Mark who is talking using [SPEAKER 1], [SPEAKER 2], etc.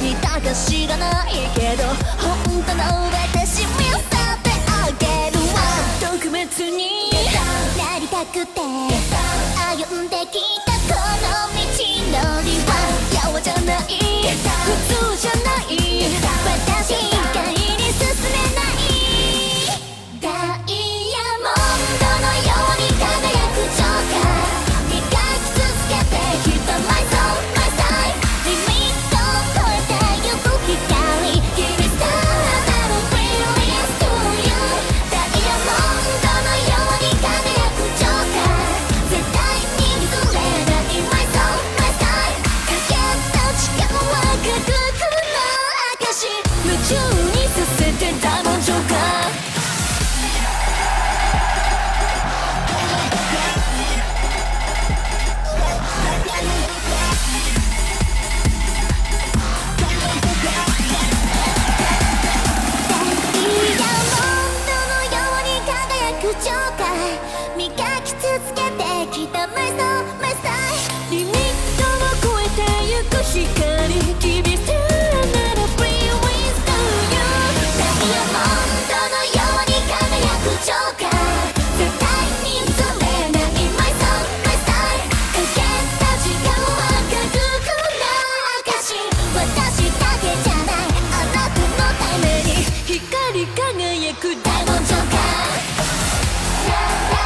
[SPEAKER 1] きたか知らないけど本当の私見せてあげるわ。特別に。なりたくて歩んできたこの道。紹介磨き続けてきた MySoMySite リミットを超えてゆく光厳しさなら Free wings to ダイヤモンドのように輝くジョーカー輝くダイモンドジョーカー Yeah.